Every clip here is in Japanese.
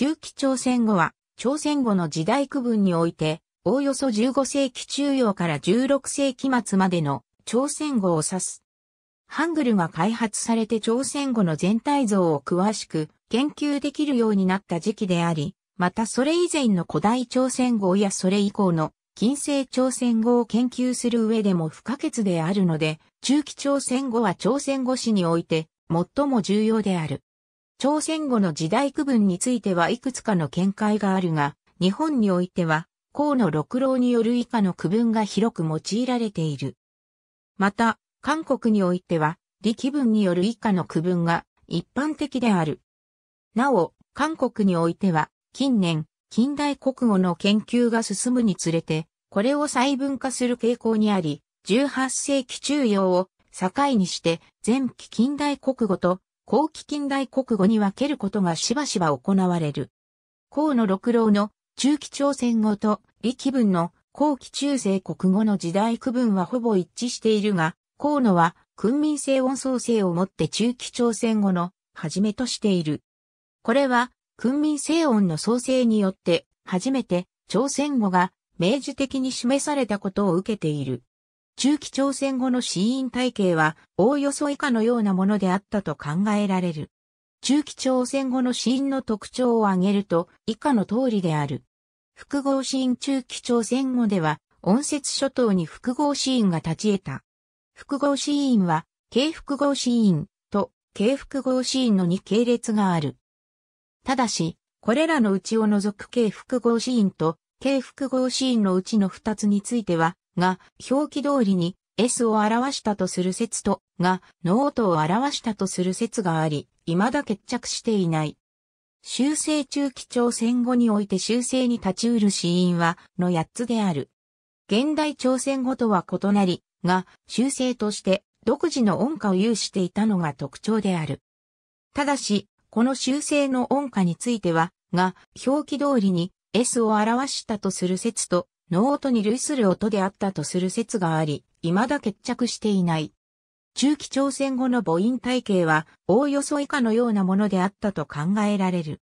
中期朝鮮語は、朝鮮語の時代区分において、おおよそ15世紀中葉から16世紀末までの朝鮮語を指す。ハングルが開発されて朝鮮語の全体像を詳しく研究できるようになった時期であり、またそれ以前の古代朝鮮語やそれ以降の近世朝鮮語を研究する上でも不可欠であるので、中期朝鮮語は朝鮮語史において最も重要である。朝鮮語の時代区分についてはいくつかの見解があるが、日本においては、河野六郎による以下の区分が広く用いられている。また、韓国においては、力文による以下の区分が一般的である。なお、韓国においては、近年、近代国語の研究が進むにつれて、これを細分化する傾向にあり、18世紀中葉を境にして、前期近代国語と後期近代国語に分けることがしばしば行われる。河野六郎の中期朝鮮語と力文の後期中世国語の時代区分はほぼ一致しているが、河野は訓民性音創生をもって中期朝鮮語の始めとしている。これは訓民性音の創生によって初めて朝鮮語が明示的に示されたことを受けている。中期朝鮮語の死因体系はおおよそ以下のようなものであったと考えられる。中期朝鮮語の死因の特徴を挙げると以下の通りである。複合死因中期朝鮮語では音節諸島に複合死因が立ち得た。複合死因は、軽複合死因と軽複合死因の2系列がある。ただし、これらのうちを除く軽複合死因と軽複合死因のうちの2つについては、が、表記通りに S を表したとする説と、が、ノートを表したとする説があり、未だ決着していない。修正中期朝鮮語において修正に立ち得る死因は、の8つである。現代朝鮮語とは異なり、が修正として独自の音歌を有していたのが特徴である。ただし、この修正の音歌については、が表記通りに S を表したとする説と、ノートに類する音であったとする説があり、未だ決着していない。中期朝鮮語の母音体系は、おおよそ以下のようなものであったと考えられる。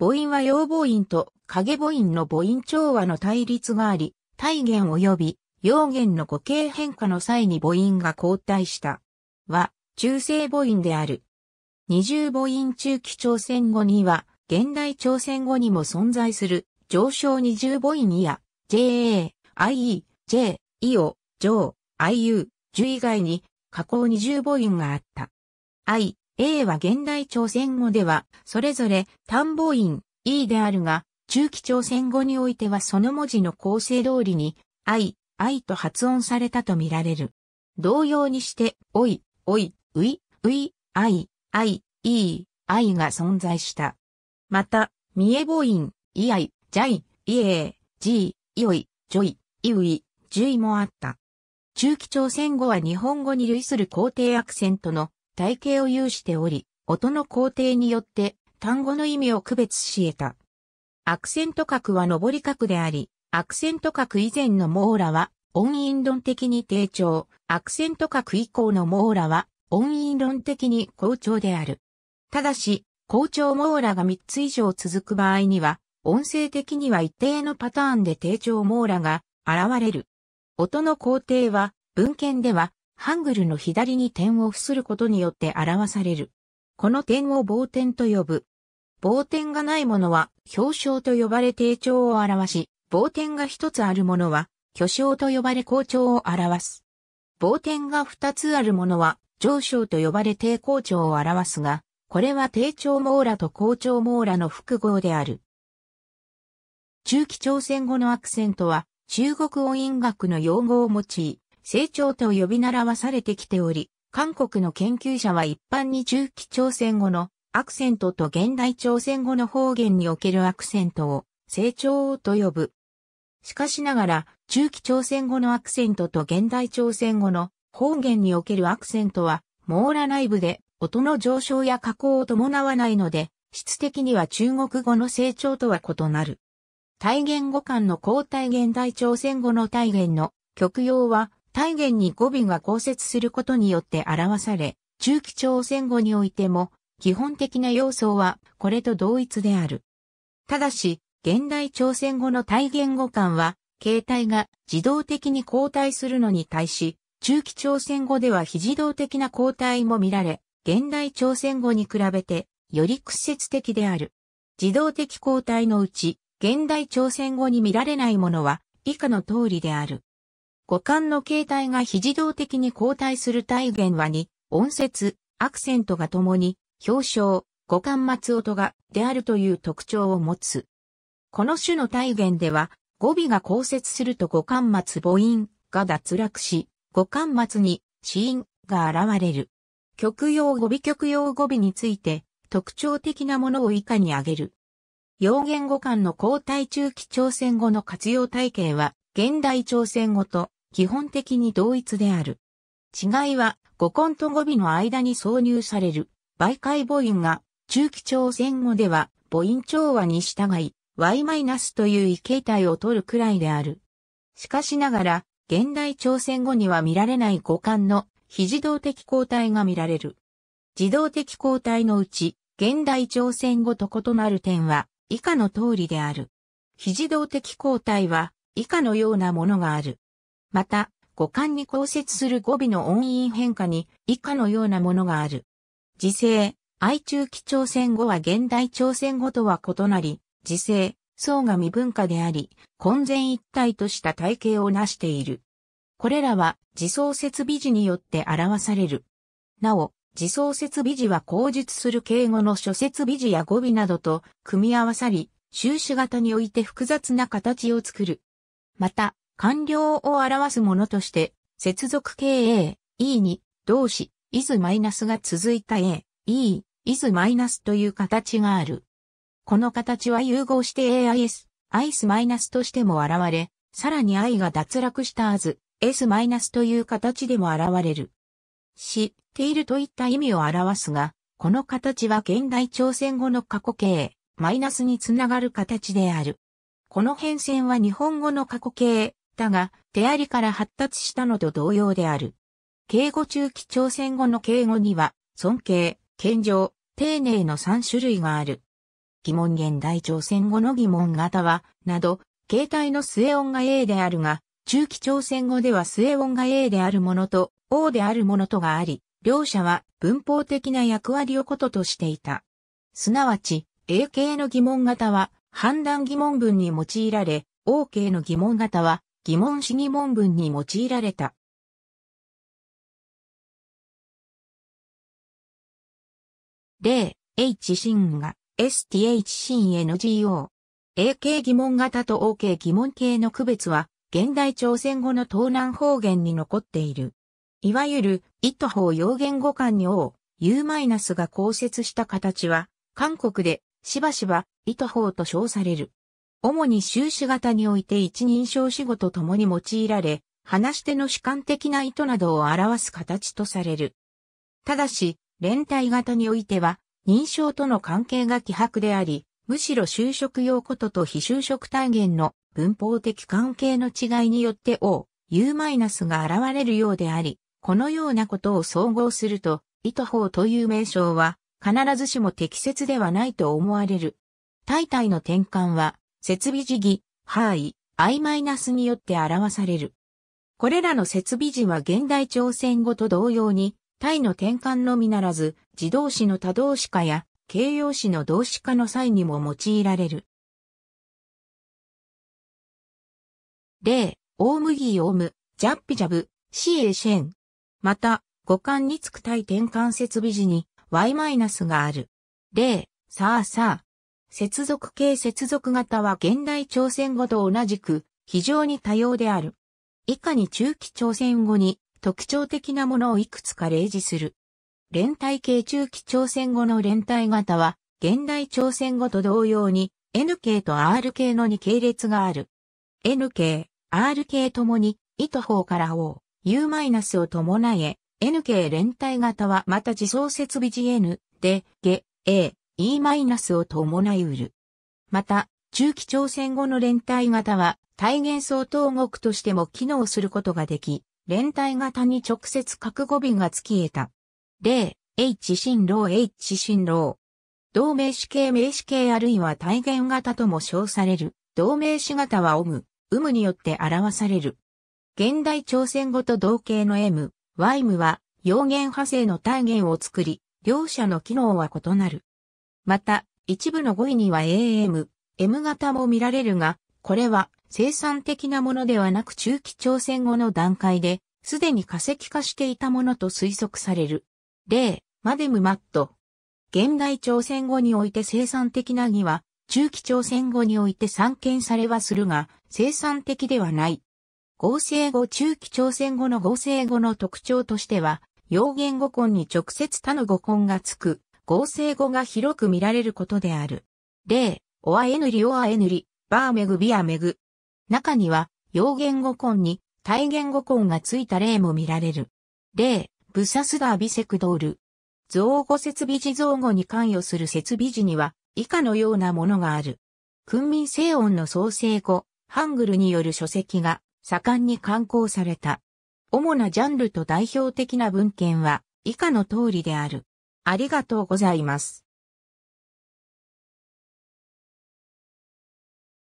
母音は陽母音と影母音の母音調和の対立があり、体言及び陽言の語形変化の際に母音が交代した。は、中性母音である。二重母音中期朝鮮語には、現代朝鮮語にも存在する上昇二重母音や、JA、IE、J、IO、JO、IU、樹以外に、加工二重母音があった。I、A は現代朝鮮語では、それぞれ単母音、E であるが、中期朝鮮語においてはその文字の構成通りに、I、愛と発音されたとみられる。同様にして、おい、おい、うい、うい、愛、愛、いい、愛が存在した。また、三重母音、いあい、じゃい、いえ、じい、いおい、じょい、いうい、じゅいもあった。中期朝鮮語は日本語に類する肯定アクセントの体系を有しており、音の肯定によって単語の意味を区別し得た。アクセント角は上り角であり、アクセント角以前の網羅は音韻論的に低調、アクセント角以降の網羅は音韻論的に好調である。ただし、好調網羅が3つ以上続く場合には、音声的には一定のパターンで低調網羅が現れる。音の工程は、文献では、ハングルの左に点を付することによって表される。この点を棒点と呼ぶ。棒点がないものは、表彰と呼ばれ低調を表し、棒点が一つあるものは、巨匠と呼ばれ好調を表す。棒点が二つあるものは、上昇と呼ばれ低好調を表すが、これは低調網羅と好調網羅の複合である。中期朝鮮語のアクセントは、中国音韻学の用語を用い、成長と呼び習わされてきており、韓国の研究者は一般に中期朝鮮語のアクセントと現代朝鮮語の方言におけるアクセントを成長と呼ぶ。しかしながら、中期朝鮮語のアクセントと現代朝鮮語の方言におけるアクセントは、網羅内部で音の上昇や下降を伴わないので、質的には中国語の成長とは異なる。体言語間の交代現代朝鮮語の体言の極用は、体言に語尾が交接することによって表され、中期朝鮮語においても、基本的な要素はこれと同一である。ただし、現代朝鮮語の体言語感は、形態が自動的に交代するのに対し、中期朝鮮語では非自動的な交代も見られ、現代朝鮮語に比べて、より屈折的である。自動的交代のうち、現代朝鮮語に見られないものは、以下の通りである。語感の形態が非自動的に交代する体言はに、音節、アクセントがともに、表彰、語感末音が、であるという特徴を持つ。この種の体言では、語尾が交接すると語感末母音が脱落し、語感末に子音が現れる。曲用語尾曲用語尾について特徴的なものを以下に挙げる？用言語間の交代中期朝鮮語の活用体系は現代朝鮮語と基本的に同一である。違いは語根と語尾の間に挿入される媒介母音が中期朝鮮語では母音調和に従い y- という異形態を取るくらいである。しかしながら現代朝鮮語には見られない語感の非自動的交代が見られる。自動的交代のうち、現代朝鮮語と異なる点は以下の通りである。非自動的交代は以下のようなものがある。また、語感に交接する語尾の音韻変化に以下のようなものがある。時制、愛中期朝鮮語は現代朝鮮語とは異なり、時制、層が未文化であり、混然一体とした体系を成している。これらは自創設備時によって表される。なお、自創設備時は口述する敬語の諸設備時や語尾などと組み合わさり、終止型において複雑な形を作る。また、完了を表すものとして、接続形 A、E に動詞、is マイナスが続いた A、E、is マイナスという形がある。この形は融合して AIS、アイスマイナスとしても現れ、さらに I が脱落したアズ、S マイナスという形でも現れる。知っているといった意味を表すが、この形は現代朝鮮語の過去形、マイナスにつながる形である。この変遷は日本語の過去形、だが、手ありから発達したのと同様である。敬語中期朝鮮語の敬語には、尊敬、謙譲、丁寧の3種類がある。疑問現代朝鮮語の疑問型は、など、形態の末音が A であるが、中期朝鮮語では末音が A であるものと O であるものとがあり、両者は文法的な役割をこととしていた。すなわち、A 形の疑問型は判断疑問文に用いられ、O 形の疑問型は疑問詞疑問文に用いられた。例、H ンが STHCNGO。A 形疑問型と O 形疑問形の区別は、現代朝鮮語の東南方言に残っている。いわゆる、糸法要言語間に O、U- が交接した形は、韓国でしばしば糸法と称される。主に終止型において一人称仕事ともに用いられ、話し手の主観的な意図などを表す形とされる。ただし、連帯型においては、認証との関係が希薄であり、むしろ就職用ことと非就職単元の文法的関係の違いによって O、U- が現れるようであり、このようなことを総合すると、糸法という名称は必ずしも適切ではないと思われる。大体の転換は、設備時義、範囲、I- によって表される。これらの設備時は現代朝鮮語と同様に、体の転換のみならず、自動詞の多動詞化や形容詞の動詞化の際にも用いられる。例、オウムギーオウム、ジャッピジャブ、シエシェン。また、五感につく体転換設備時に y- マイナスがある。例、さあさあ。接続系接続型は現代朝鮮語と同じく非常に多様である。以下に中期朝鮮語に特徴的なものをいくつか例示する。連帯系中期朝鮮語の連帯型は、現代朝鮮語と同様に、N 系と R 系の2系列がある。N 系、R 系ともに、糸方から O、U- を伴え、N 系連帯型はまた自走設備時 N で、ゲ、A、E- を伴いうる。また、中期朝鮮語の連帯型は、体現相当語句としても機能することができ、連帯型に直接核語尾が付き得た。例、H 新郎 H 新郎。同名詞形名詞形あるいは体現型とも称される。同名詞型はオム、有無によって表される。現代朝鮮語と同型の M、YM は、用言派生の体言を作り、両者の機能は異なる。また、一部の語彙には AM、M 型も見られるが、これは生産的なものではなく中期朝鮮語の段階で、すでに化石化していたものと推測される。例、マデムマット。現代朝鮮語において生産的な義は、中期朝鮮語において散見されはするが、生産的ではない。合成語中期朝鮮語の合成語の特徴としては、用言語根に直接他の語根がつく、合成語が広く見られることである。例、オアエヌリオアエヌリ、バーメグビアメグ。中には、用言語根に体言語根がついた例も見られる。例、ブサスダービセクドール。造語設備時造語に関与する設備時には、以下のようなものがある。訓民西音の創生語、ハングルによる書籍が盛んに刊行された。主なジャンルと代表的な文献は以下の通りである。ありがとうございます。